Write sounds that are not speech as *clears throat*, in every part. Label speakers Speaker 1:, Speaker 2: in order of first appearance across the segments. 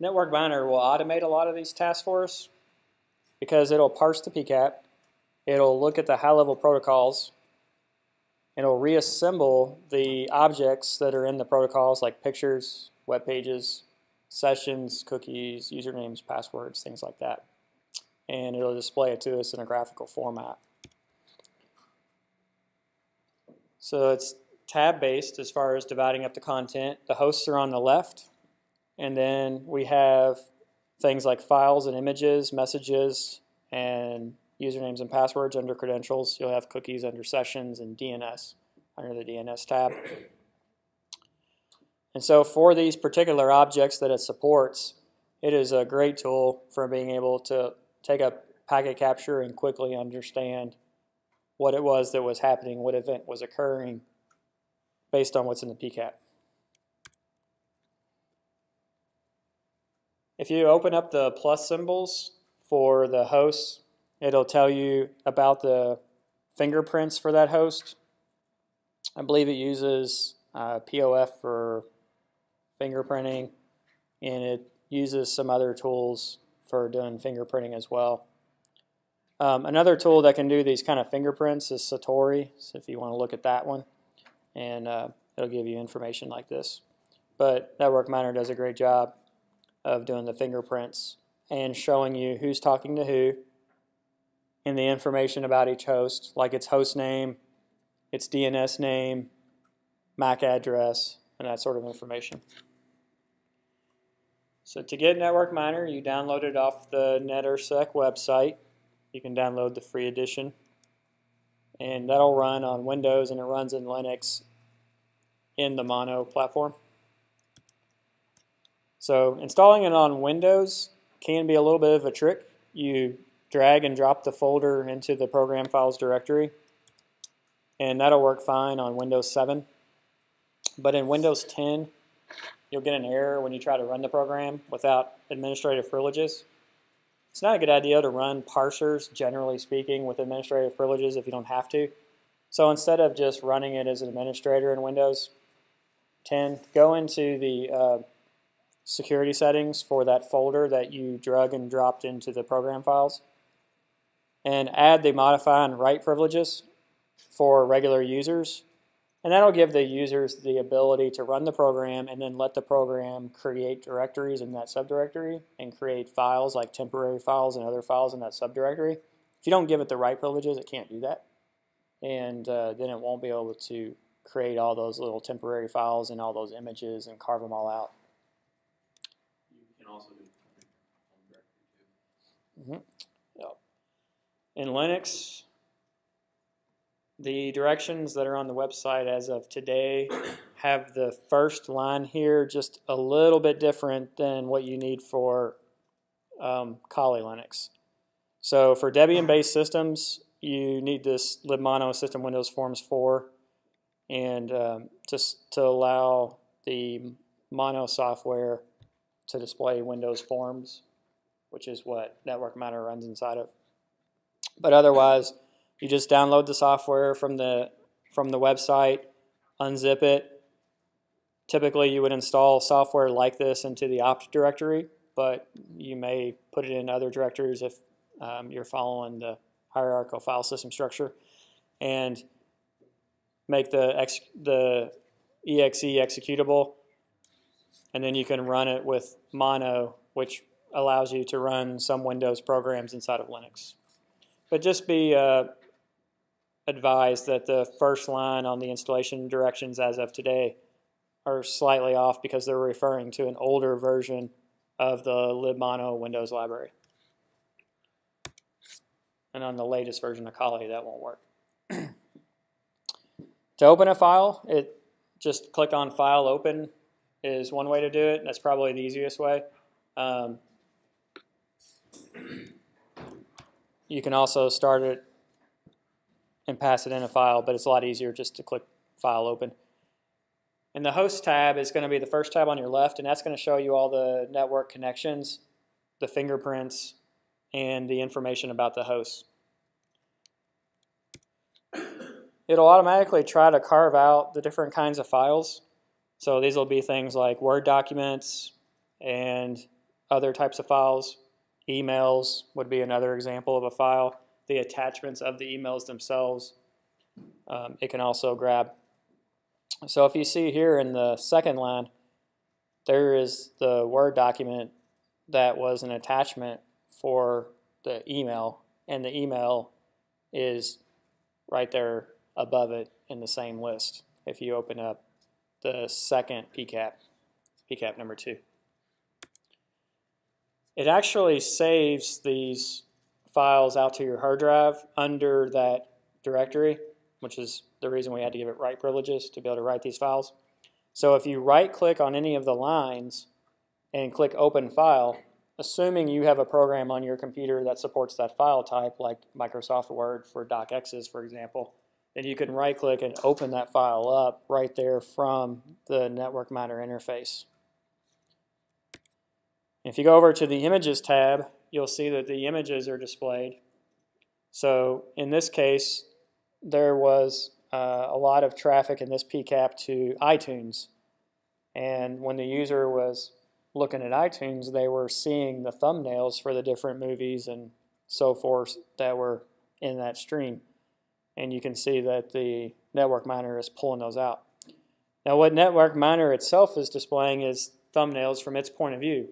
Speaker 1: Network Miner will automate a lot of these tasks for us because it'll parse the PCAP, it'll look at the high-level protocols, and it'll reassemble the objects that are in the protocols like pictures, web pages, sessions, cookies, usernames, passwords, things like that. And it'll display it to us in a graphical format. So it's tab-based as far as dividing up the content. The hosts are on the left, and then we have things like files and images, messages, and usernames and passwords under credentials. You'll have cookies under sessions and DNS under the DNS tab. And so for these particular objects that it supports, it is a great tool for being able to take a packet capture and quickly understand what it was that was happening, what event was occurring based on what's in the PCAP. If you open up the plus symbols for the hosts, it'll tell you about the fingerprints for that host. I believe it uses uh, POF for fingerprinting, and it uses some other tools for doing fingerprinting as well. Um, another tool that can do these kind of fingerprints is Satori, so if you want to look at that one, and uh, it'll give you information like this. But Network Miner does a great job of doing the fingerprints and showing you who's talking to who and the information about each host, like its host name, its DNS name, MAC address, and that sort of information. So to get Network Miner, you download it off the Netresec website. You can download the free edition. And that'll run on Windows and it runs in Linux in the Mono platform. So installing it on Windows can be a little bit of a trick. You drag and drop the folder into the program files directory and that'll work fine on Windows 7. But in Windows 10, you'll get an error when you try to run the program without administrative privileges. It's not a good idea to run parsers, generally speaking, with administrative privileges if you don't have to. So instead of just running it as an administrator in Windows 10, go into the uh, security settings for that folder that you drug and dropped into the program files and add the modify and write privileges for regular users. And that'll give the users the ability to run the program and then let the program create directories in that subdirectory and create files like temporary files and other files in that subdirectory. If you don't give it the right privileges, it can't do that. And uh, then it won't be able to create all those little temporary files and all those images and carve them all out.
Speaker 2: also do home directory too.
Speaker 1: Mm -hmm. yep. In Linux, the directions that are on the website as of today *coughs* have the first line here just a little bit different than what you need for um, Kali Linux. So for Debian-based *coughs* systems, you need this libmono system Windows Forms 4 and um, just to allow the mono software to display Windows Forms, which is what Network Miner runs inside of. But otherwise, you just download the software from the from the website, unzip it. Typically, you would install software like this into the opt directory, but you may put it in other directories if um, you're following the hierarchical file system structure, and make the ex the exe executable and then you can run it with Mono, which allows you to run some Windows programs inside of Linux. But just be uh, advised that the first line on the installation directions as of today are slightly off because they're referring to an older version of the libmono Windows library. And on the latest version of Kali, that won't work. *clears throat* to open a file, it just click on File Open is one way to do it. That's probably the easiest way. Um, you can also start it and pass it in a file, but it's a lot easier just to click File Open. And the Host tab is going to be the first tab on your left, and that's going to show you all the network connections, the fingerprints, and the information about the host. It'll automatically try to carve out the different kinds of files so these will be things like Word documents and other types of files. Emails would be another example of a file. The attachments of the emails themselves, um, it can also grab. So if you see here in the second line, there is the Word document that was an attachment for the email, and the email is right there above it in the same list if you open up the second PCAP, PCAP number two. It actually saves these files out to your hard drive under that directory, which is the reason we had to give it write privileges to be able to write these files. So if you right click on any of the lines and click open file, assuming you have a program on your computer that supports that file type, like Microsoft Word for DocXs, for example, then you can right click and open that file up right there from the Network Miner interface. If you go over to the Images tab, you'll see that the images are displayed. So in this case, there was uh, a lot of traffic in this PCAP to iTunes. And when the user was looking at iTunes, they were seeing the thumbnails for the different movies and so forth that were in that stream. And you can see that the network miner is pulling those out. Now what network miner itself is displaying is thumbnails from its point of view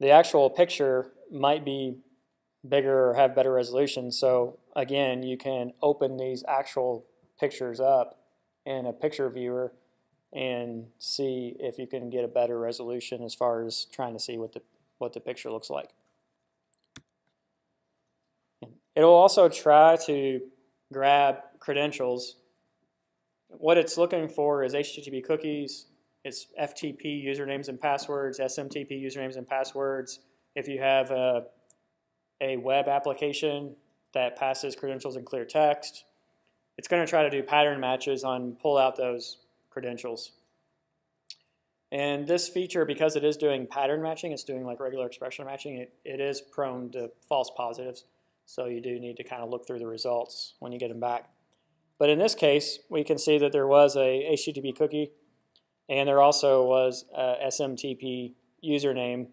Speaker 1: the actual picture might be bigger or have better resolution. So again, you can open these actual pictures up in a picture viewer and see if you can get a better resolution as far as trying to see what the what the picture looks like. It'll also try to grab credentials. What it's looking for is HTTP cookies, it's FTP usernames and passwords, SMTP usernames and passwords. If you have a, a web application that passes credentials in clear text, it's going to try to do pattern matches on pull out those credentials. And this feature, because it is doing pattern matching, it's doing like regular expression matching, it, it is prone to false positives. So you do need to kind of look through the results when you get them back. But in this case, we can see that there was a HTTP cookie and there also was a SMTP username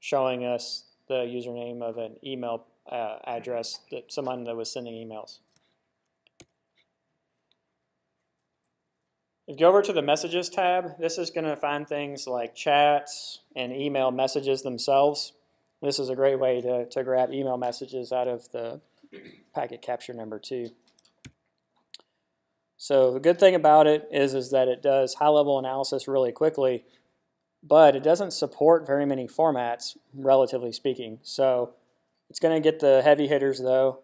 Speaker 1: showing us the username of an email uh, address that someone that was sending emails. If you go over to the messages tab, this is going to find things like chats and email messages themselves. This is a great way to, to grab email messages out of the packet capture number two. So the good thing about it is, is that it does high-level analysis really quickly, but it doesn't support very many formats, relatively speaking. So it's going to get the heavy hitters, though,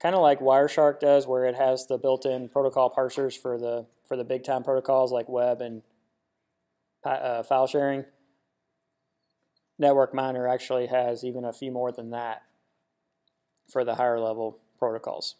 Speaker 1: kind of like Wireshark does, where it has the built-in protocol parsers for the for the big-time protocols like web and uh, file sharing. Network Miner actually has even a few more than that for the higher level protocols.